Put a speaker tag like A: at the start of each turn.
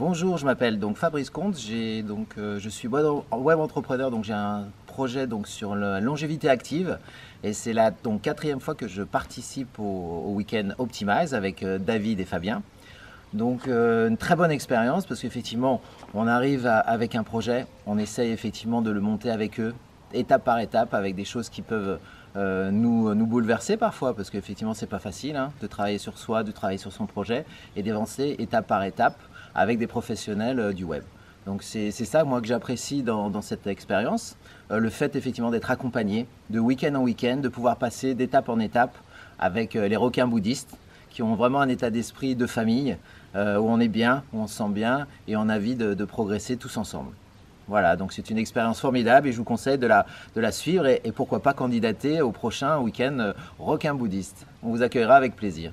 A: Bonjour, je m'appelle Fabrice Comte, euh, je suis web entrepreneur donc j'ai un projet sur la longévité active et c'est la donc quatrième fois que je participe au, week-end Optimize avec euh, David et Fabien. Donc euh, une très bonne expérience parce qu'effectivement on arrive avec un projet, on essaye effectivement de le monter avec eux étape par étape avec des choses qui peuvent nous, nous bouleverser parfois parce qu'effectivement c'est pas facile hein, de travailler sur soi, de travailler sur son projet et d'avancer étape par étape avec des professionnels euh, du web. Donc c'est ça, moi, que j'apprécie dans, cette expérience. Euh, le fait, effectivement, d'être accompagné de week-end en week-end, de pouvoir passer d'étape en étape avec euh, les requins bouddhistes qui ont vraiment un état d'esprit de famille, où on est bien, où on se sent bien et on a envie de, progresser tous ensemble. Voilà, donc c'est une expérience formidable et je vous conseille de la, de la suivre et, et pourquoi pas candidater au prochain week-end requin bouddhiste. On vous accueillera avec plaisir.